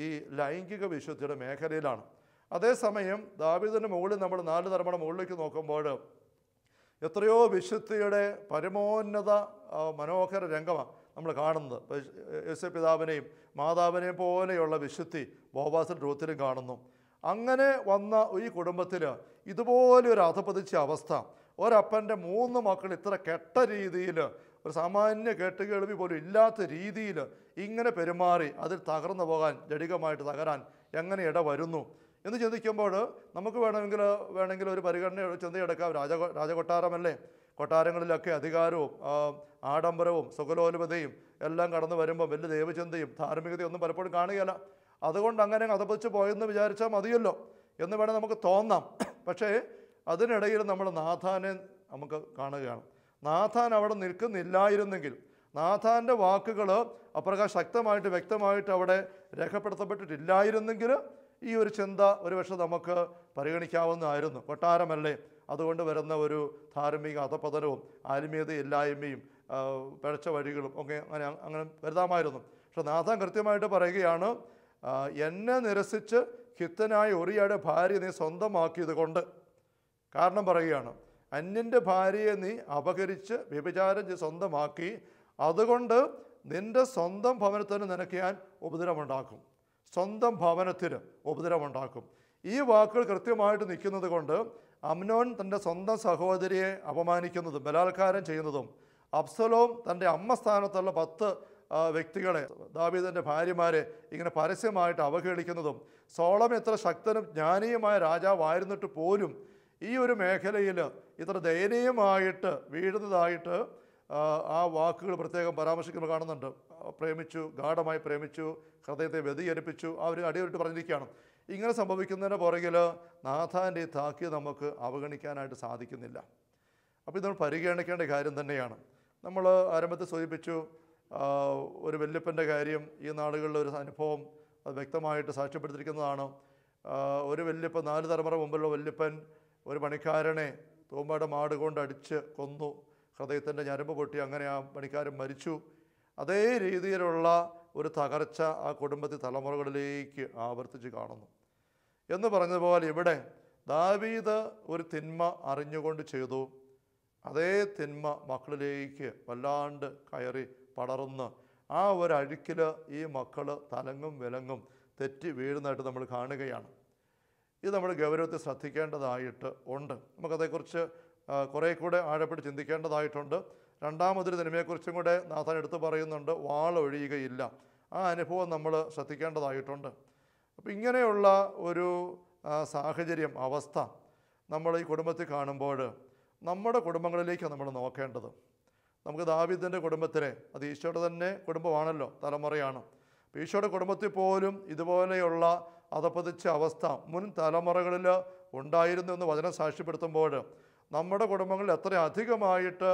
ഈ ലൈംഗിക വിശുദ്ധിയുടെ മേഖലയിലാണ്. അതേസമയം ദാവീദിന്റെ മുകളിൽ നമ്മൾ നാല് തലമുറ മുകളിലേക്ക് നോക്കുമ്പോൾ എത്രയോ വിശുദ്ധിയുടെ പരമോന്നത മനോഹര രംഗമാണ് നമ്മൾ കാണുന്നത്. യേശു പിതാവിനെയും മാതാവിനെയും പോലെയുള്ള വിശുദ്ധി ബോബാസിൽ രൂപത്തിലും കാണുന്നു. അങ്ങനെ വന്ന ഈ കുടുംബത്തിൽ ഇതുപോലെ ഒരു അധപതിച്ച അവസ്ഥ. ഒരപ്പന്റെ മൂന്ന് മക്കൾ ഇത്ര കെട്ട രീതിയിൽ ഒരു സാമാന്യ കേട്ടുകേൾവി പോലും ഇല്ലാത്ത രീതിയിൽ ഇങ്ങനെ പെരുമാറി അതിൽ തകർന്നു പോകാൻ ജടികമായിട്ട് തകരാൻ എങ്ങനെ ഇട വരുന്നു എന്ന് ചിന്തിക്കുമ്പോൾ നമുക്ക് വേണമെങ്കിൽ വേണമെങ്കിൽ ഒരു പരിഗണന ചിന്തയെടുക്കാം. രാജ രാജകൊട്ടാരമല്ലേ? കൊട്ടാരങ്ങളിലൊക്കെ അധികാരവും ആഡംബരവും സുഖലോലുപതയും എല്ലാം കടന്നു വരുമ്പോൾ വലിയ ദൈവചിന്തയും ധാർമ്മികതയും ഒന്നും പലപ്പോഴും കാണുകയില്ല. അതുകൊണ്ട് അങ്ങനെ അതപ്പച്ച് പോയെന്ന് വിചാരിച്ചാൽ മതിയല്ലോ എന്ന് വേണേൽ നമുക്ക് തോന്നാം. പക്ഷേ അതിനിടയിൽ നമ്മൾ നാഥാനെ നമുക്ക് കാണുകയാണ്. നാഥാൻ അവിടെ നിൽക്കുന്നില്ലായിരുന്നെങ്കിൽ നാഥാന്റെ വാക്കുകൾ അപ്രകാരം ശക്തമായിട്ട് വ്യക്തമായിട്ട് അവിടെ രേഖപ്പെടുത്തപ്പെട്ടിട്ടില്ലായിരുന്നെങ്കിൽ ഈ ഒരു ചിന്ത ഒരുപക്ഷെ നമുക്ക് പരിഗണിക്കാവുന്നതായിരുന്നു. കൊട്ടാരമല്ലേ? അതുകൊണ്ട് വരുന്ന ഒരു ധാർമ്മിക അധപതനവും ആത്മീയതയില്ലായ്മയും പിഴച്ച വഴികളും ഒക്കെ അങ്ങനെ അങ്ങനെ വരുതാമായിരുന്നു പക്ഷെ നാഥൻ കൃത്യമായിട്ട് പറയുകയാണ് എന്നെ നിരസിച്ച് ഹിത്തനായ ഒറിയയുടെ ഭാര്യ നീ സ്വന്തമാക്കിയത് കൊണ്ട്. കാരണം പറയുകയാണ് അന്യന്റെ ഭാര്യയെ നീ അപകരിച്ച് വ്യഭിചാരം സ്വന്തമാക്കി അതുകൊണ്ട് നിന്റെ സ്വന്തം ഭവനത്തിന് നിനക്ക് ഞാൻ ഉപദ്രവമുണ്ടാക്കും. സ്വന്തം ഭവനത്തിന് ഉപദ്രവമുണ്ടാക്കും. ഈ വാക്കുകൾ കൃത്യമായിട്ട് നിൽക്കുന്നത് കൊണ്ട് അമ്നോൻ തന്റെ സ്വന്തം സഹോദരിയെ അപമാനിക്കുന്നതും ബലാത്കാരം ചെയ്യുന്നതും അബ്സലോം തന്റെ അമ്മ സ്ഥാനത്തുള്ള പത്ത് വ്യക്തികളെ ദാവീദിന്റെ ഭാര്യമാരെ ഇങ്ങനെ പരസ്യമായിട്ട് അവഹേളിക്കുന്നതും സോളം എത്ര ശക്തനും ജ്ഞാനീയമായ രാജാവായിരുന്നിട്ട് പോലും ഈ ഒരു മേഖലയിൽ ഇത്ര ദയനീയമായിട്ട് വീഴുന്നതായിട്ട് ആ, വാക്കുകൾ പ്രത്യേകം പരാമർശിക്കുമ്പോൾ കാണുന്നുണ്ട്. പ്രേമിച്ചു ഗാഠമായി പ്രേമിച്ചു ഹൃദയത്തെ വ്യതിചരിപ്പിച്ചു അവർ അടിയൊരിട്ട് പറഞ്ഞിരിക്കുകയാണ്. ഇങ്ങനെ സംഭവിക്കുന്നതിന് പുറകിൽ നാഥാന്റെ ഈ താക്കി നമുക്ക് അവഗണിക്കാനായിട്ട് സാധിക്കുന്നില്ല. അപ്പോൾ ഇത് നമ്മൾ പരിഗണിക്കേണ്ട കാര്യം തന്നെയാണ്. നമ്മൾ ആരംഭത്തിൽ സൂചിപ്പിച്ചു ഒരു വല്യപ്പന്റെ കാര്യം ഈ നാടുകളിലെ ഒരു അനുഭവം അത് വ്യക്തമായിട്ട് സാക്ഷ്യപ്പെടുത്തിയിരിക്കുന്നതാണ്. ഒരു വല്യപ്പൻ നാല് തലമുറ മുമ്പുള്ള വല്യപ്പൻ ഒരു പണിക്കാരനെ തൂമ്പയുടെ മാട് കൊണ്ട് അടിച്ച് കൊന്നു. ഹൃദയത്തിന്റെ ഞരമ്പ് പൊട്ടി അങ്ങനെ ആ പണിക്കാരൻ മരിച്ചു. അതേ രീതിയിലുള്ള ഒരു തകർച്ച ആ കുടുംബത്തിൽ തലമുറകളിലേക്ക് ആവർത്തിച്ച് കാണുന്നു. എന്ന് പറഞ്ഞതുപോലെ ഇവിടെ ദാവീദ് ഒരു തിന്മ അറിഞ്ഞുകൊണ്ട് ചെയ്തു. അതേ തിന്മ മക്കളിലേക്ക് വല്ലാണ്ട് കയറി പടർന്ന് ആ ഒരു അഴുക്കിൽ ഈ മക്കൾ തലങ്ങും വിലങ്ങും തെറ്റി വീഴുന്നതായിട്ട് നമ്മൾ കാണുകയാണ്. ഇത് നമ്മൾ ഗൗരവത്തിൽ ശ്രദ്ധിക്കേണ്ടതായിട്ട് ഉണ്ട്. നമുക്കതേക്കുറിച്ച് കുറേ കൂടെ ആഴപ്പെട്ട് ചിന്തിക്കേണ്ടതായിട്ടുണ്ട്. രണ്ടാമതൊരു സിനിമയെക്കുറിച്ചും കൂടെ നാഥൻ എടുത്തു പറയുന്നുണ്ട്. വാളൊഴിയുകയില്ല. ആ അനുഭവം നമ്മൾ ശ്രദ്ധിക്കേണ്ടതായിട്ടുണ്ട്. അപ്പോൾ ഇങ്ങനെയുള്ള ഒരു സാഹചര്യം അവസ്ഥ നമ്മൾ ഈ കുടുംബത്തിൽ കാണുമ്പോൾ നമ്മുടെ കുടുംബങ്ങളിലേക്ക് നമ്മൾ നോക്കേണ്ടത്. നമുക്ക് ദാവിദിന്റെ കുടുംബത്തിലെ അത് ഈശോയുടെ തന്നെ കുടുംബമാണല്ലോ തലമുറയാണ്. അപ്പോൾ ഈശോയുടെ കുടുംബത്തിൽ പോലും ഇതുപോലെയുള്ള അതപ്പതിച്ച അവസ്ഥ മുൻ തലമുറകളിൽ ഉണ്ടായിരുന്നു എന്ന് വചനം സാക്ഷ്യപ്പെടുത്തുമ്പോൾ നമ്മുടെ കുടുംബങ്ങളിൽ എത്ര അധികമായിട്ട്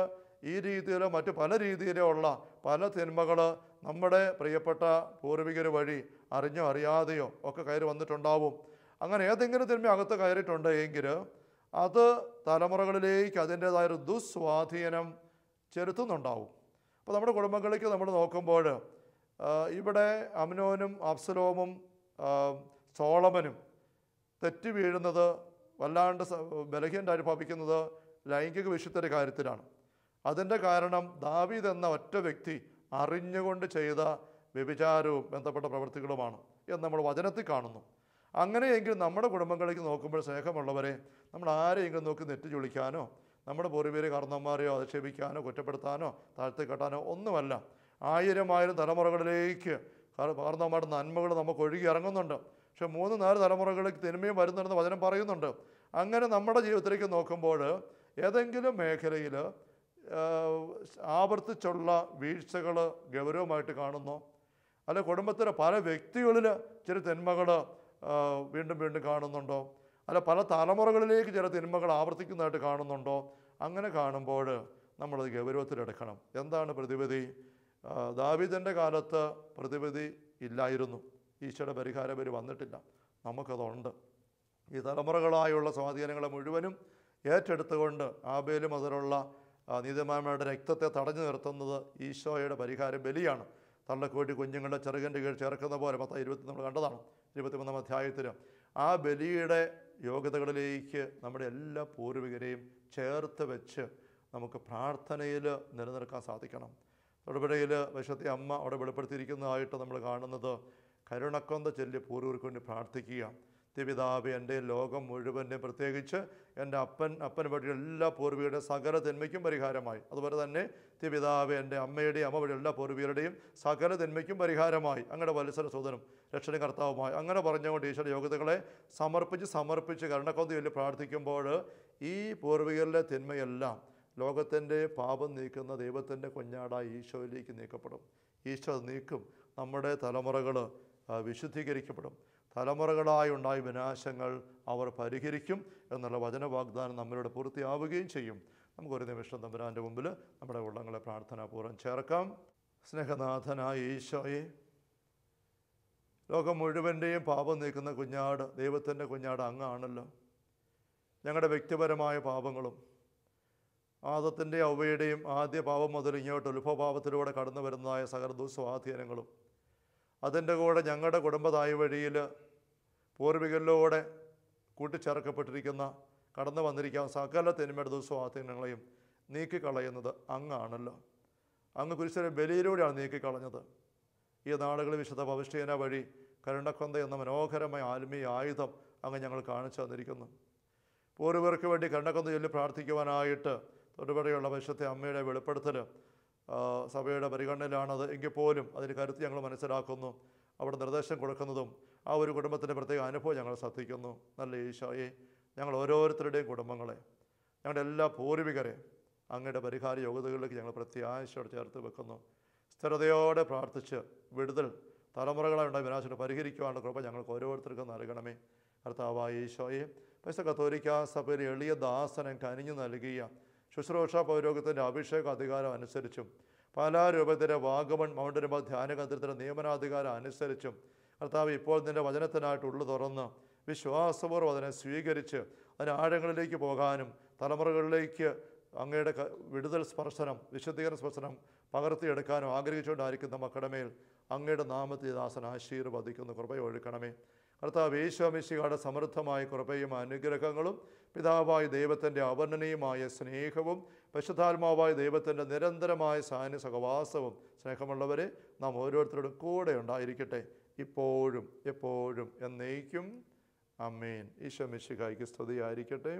ഈ രീതിയിലോ മറ്റ് പല രീതിയിലോ ഉള്ള പല തിന്മകൾ നമ്മുടെ പ്രിയപ്പെട്ട പൂർവികർ വഴി അറിഞ്ഞോ അറിയാതെയോ ഒക്കെ കയറി വന്നിട്ടുണ്ടാവും. അങ്ങനെ ഏതെങ്കിലും തിന്മ അകത്ത് കയറിയിട്ടുണ്ട് എങ്കിൽ അത് തലമുറകളിലേക്ക് അതിന്റേതായൊരു ദുസ്വാധീനം ചെലുത്തുന്നുണ്ടാവും. അപ്പോൾ നമ്മുടെ കുടുംബങ്ങളിലേക്ക് നമ്മൾ നോക്കുമ്പോൾ ഇവിടെ അമ്നോനും അബ്സലോമും സോളമനും തെറ്റി വീഴുന്നത് വല്ലാണ്ട് സ- ബലഹീനരായി ഭവിക്കുന്നത് ലൈംഗിക വിശുദ്ധരുടെ കാര്യത്തിലാണ്. അതിന്റെ കാരണം ദാവീദ് എന്ന ഒറ്റ വ്യക്തി അറിഞ്ഞുകൊണ്ട് ചെയ്ത വ്യഭിചാരവും ബന്ധപ്പെട്ട പ്രവൃത്തികളുമാണ് എന്ന് നമ്മൾ വചനത്തിൽ കാണുന്നു. അങ്ങനെയെങ്കിൽ നമ്മുടെ കുടുംബങ്ങളിലേക്ക് നോക്കുമ്പോൾ സ്നേഹമുള്ളവരെ നമ്മൾ ആരെയെങ്കിലും നോക്കി നെറ്റ് ചൊളിക്കാനോ നമ്മുടെ പൂർവീരെ കാരണന്മാരെയോ അധിക്ഷേപിക്കാനോ കുറ്റപ്പെടുത്താനോ താഴ്ത്തി കെട്ടാനോ ഒന്നുമല്ല. ആയിരം ആയിരം തലമുറകളിലേക്ക് കാരണന്മാരുടെ നന്മകൾ നമുക്ക് ഒഴുകി ഇറങ്ങുന്നുണ്ട്. പക്ഷെ മൂന്ന് നാല് തലമുറകളിലേക്ക് തിന്മയും വരുന്നുണ്ടെന്ന് വചനം പറയുന്നുണ്ട്. അങ്ങനെ നമ്മുടെ ജീവിതത്തിലേക്ക് നോക്കുമ്പോൾ ഏതെങ്കിലും മേഖലയിൽ ആവർത്തിച്ചുള്ള വീഴ്ചകൾ ഗൗരവമായിട്ട് കാണുന്നു. അല്ല കുടുംബത്തിലെ പല വ്യക്തികളിൽ ചില തിന്മകൾ വീണ്ടും വീണ്ടും കാണുന്നുണ്ടോ? അല്ല പല തലമുറകളിലേക്ക് ചില തിന്മകൾ ആവർത്തിക്കുന്നതായിട്ട് കാണുന്നുണ്ടോ? അങ്ങനെ കാണുമ്പോൾ നമ്മളത് ഗൗരവത്തിലെടുക്കണം. എന്താണ് പ്രതിവിധി? ദാവീദിന്റെ കാലത്ത് പ്രതിവിധി ഇല്ലായിരുന്നു. ഈശോയുടെ പരിഹാരം ഒരു വന്നിട്ടില്ല. നമുക്കതുണ്ട്. ഈ തലമുറകളായുള്ള സ്വാധീനങ്ങളെ മുഴുവനും ഏറ്റെടുത്തുകൊണ്ട് ആബേലും അതിലുള്ള നീതിമാമയുടെ രക്തത്തെ തടഞ്ഞു നിർത്തുന്നത് ഈശോയുടെ പരിഹാരം ബലിയാണ്. തള്ളക്കോട്ടി കുഞ്ഞുങ്ങളുടെ ചെറുകന്റെ കീഴിൽ ചേർക്കുന്ന പോലെ മൊത്തം ഇരുപത്തി നമ്മൾ കണ്ടതാണ്. ഇരുപത്തിമൂന്നാം അധ്യായത്തിൽ ആ ബലിയുടെ യോഗ്യതകളിലേക്ക് നമ്മുടെ എല്ലാ പൂർവികരെയും ചേർത്ത് വെച്ച് നമുക്ക് പ്രാർത്ഥനയിൽ നിലനിർത്താൻ സാധിക്കണം. തൊടുപുഴയിൽ വിശുദ്ധ അമ്മ അവിടെ വെളിപ്പെടുത്തിയിരിക്കുന്നതായിട്ട് നമ്മൾ കാണുന്നത് കരുണക്കൊന്ത ചൊല്ലി പൂർവർക്ക് വേണ്ടി പ്രാർത്ഥിക്കുക. തിപിതാവ് എന്റെ ലോകം മുഴുവന്റെയും പ്രത്യേകിച്ച് എന്റെ അപ്പൻ അപ്പന് വഴി എല്ലാ പൂർവികരുടെ സകല തിന്മയ്ക്കും പരിഹാരമായി. അതുപോലെ തന്നെ തിപിതാവ് എന്റെ അമ്മയുടെയും അമ്മ വഴി എല്ലാ പൂർവികരുടെയും സകല തിന്മയ്ക്കും പരിഹാരമായി. അങ്ങനെ വത്സര സൂതനും രക്ഷണ കർത്താവുമായി. അങ്ങനെ പറഞ്ഞുകൊണ്ട് ഈശ്വര യോഗ്യതകളെ സമർപ്പിച്ച് സമർപ്പിച്ച് കരുണക്കൊന്ത ചൊല്ലി പ്രാർത്ഥിക്കുമ്പോൾ ഈ പൂർവികരിലെ തിന്മയെല്ലാം ലോകത്തിന്റെ പാപം നീക്കുന്ന ദൈവത്തിന്റെ കുഞ്ഞാടായി ഈശോയിലേക്ക് നീക്കപ്പെടും. ഈശോ നീക്കും. നമ്മുടെ തലമുറകൾ വിശുദ്ധീകരിക്കപ്പെടും. തലമുറകളായി ഉണ്ടായ വിനാശങ്ങൾ അവർ പരിഹരിക്കും എന്നുള്ള വചന വാഗ്ദാനം നമ്മളുടെ പൂർത്തിയാവുകയും ചെയ്യും. നമുക്കൊരു നിമിഷം തമ്പുരാന്റെ മുമ്പിൽ നമ്മുടെ ഉള്ളങ്ങളെ പ്രാർത്ഥനാപൂർവം ചേർക്കാം. സ്നേഹനാഥനായ ഈശോയെ ലോകം മുഴുവന്റെയും പാപം നീക്കുന്ന കുഞ്ഞാട് ദൈവത്തിന്റെ കുഞ്ഞാട് അങ്ങാണല്ലോ. ഞങ്ങളുടെ വ്യക്തിപരമായ പാപങ്ങളും ആദത്തിന്റെ ഔവയുടെയും ആദ്യ പാപം മുതൽ ഇങ്ങോട്ട് ഉത്ഭവപാപത്തിലൂടെ കടന്നു വരുന്നതായ സകല ദുസ്വാധീനങ്ങളും അതിന്റെ കൂടെ ഞങ്ങളുടെ കുടുംബതായ വഴിയിൽ പൂർവികരിലൂടെ കൂട്ടിച്ചേർക്കപ്പെട്ടിരിക്കുന്ന കടന്നു വന്നിരിക്കാൻ സകല തിന്മയുടെ ദുസ്വാധീനങ്ങളെയും നീക്കിക്കളയുന്നത് അങ്ങാണല്ലോ. അങ്ങ് കുരിശിലെ ബലിയിലൂടെയാണ് നീക്കിക്കളഞ്ഞത്. ഈ നാളുകളിൽ വിശുദ്ധ ഭവിഷ്യേന വഴി കരുണക്കൊന്ത എന്ന മനോഹരമായ ആത്മീയ ആയുധം അങ്ങ് ഞങ്ങൾ കാണിച്ചു തന്നിരിക്കുന്നു. പൂർവർക്ക് വേണ്ടി കരുണക്കൊന്ത ചൊല്ലി പ്രാർത്ഥിക്കുവാനായിട്ട് തൊടുപടിയുള്ള വിശുദ്ധ അമ്മയുടെ വെളിപ്പെടുത്തൽ സഭയുടെ പരിഗണനയിലാണത് എങ്കിൽ പോലും അതിന് കരുത്ത് ഞങ്ങൾ മനസ്സിലാക്കുന്നു. അവിടെ നിർദ്ദേശം കൊടുക്കുന്നതും ആ ഒരു കുടുംബത്തിന്റെ പ്രത്യേക അനുഭവം ഞങ്ങൾ ശ്രദ്ധിക്കുന്നു. നല്ല ഈശോയെ ഞങ്ങൾ ഓരോരുത്തരുടെയും കുടുംബങ്ങളെ ഞങ്ങളുടെ എല്ലാ പൂർവികരെ അങ്ങയുടെ പരിഹാര യോഗ്യതകളിലേക്ക് ഞങ്ങൾ പ്രത്യാശയോടെ ചേർത്ത് വെക്കുന്നു. സ്ഥിരതയോടെ പ്രാർത്ഥിച്ച് വിടുതൽ തലമുറകളായുള്ള വിനാശം പരിഹരിക്കുവാനുള്ള കൃപ ഞങ്ങൾക്ക് ഓരോരുത്തർക്കും നൽകണമേ. കർത്താവായ ഈശോയെ പൈസ കത്തോലിക്ക സഭയിൽ എളിയ ദാസനം കനിഞ്ഞു നൽകിയ ശുശ്രൂഷ പൗരോഗത്തിന്റെ അഭിഷേക അധികാരം അനുസരിച്ചും പാലാരൂപത്തിന്റെ വാഗമൺ മൗണ്ടരുമ ധ്യാന കേന്ദ്രത്തിന്റെ നിയമനാധികാരം അനുസരിച്ചും കർത്താവ് ഇപ്പോൾ നിന്റെ വചനത്തിനായിട്ട് ഉള്ളു തുറന്ന് വിശ്വാസപൂർവം അതിനെ സ്വീകരിച്ച് അതിന് ആഴങ്ങളിലേക്ക് പോകാനും തലമുറകളിലേക്ക് അങ്ങയുടെ വിടുതൽ സ്പർശനം വിശുദ്ധീകരണ സ്പർശനം പകർത്തിയെടുക്കാനും ആഗ്രഹിച്ചുകൊണ്ടായിരിക്കുന്ന മക്കളുടെ മേൽ അങ്ങയുടെ നാമത്തെ ദാസൻ ആശീർവദിക്കുന്ന. കൃപയൊഴുക്കണമേ കർത്താവ് യേശോമിശിയുടെ സമൃദ്ധമായ കൃപയും അനുഗ്രഹങ്ങളും പിതാവായ ദൈവത്തിന്റെ അവർണനീയമായ സ്നേഹവും പശുധാത്മാവായ ദൈവത്തിന്റെ നിരന്തരമായ സാന്യ സഹവാസവും സ്നേഹമുള്ളവരെ നാം ഓരോരുത്തരോടും കൂടെ ഉണ്ടായിരിക്കട്ടെ. ഇപ്പോഴും എപ്പോഴും എന്നേക്കും. അമ്മേൻ ഈശോ മിശിഹായ്ക്ക് സ്തുതിയായിരിക്കട്ടെ.